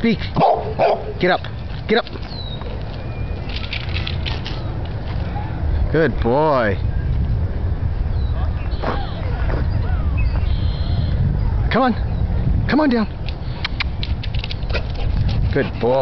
Speak. Get up. Get up. Good boy. Come on. Come on down. Good boy.